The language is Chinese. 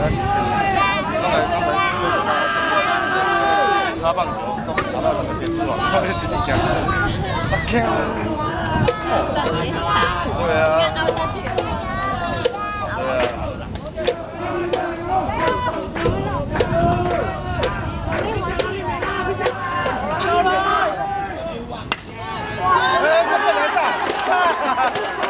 刚，棒球都打到整个铁丝网，快点顶你家！我靠，对啊，对啊。哎，这不能炸！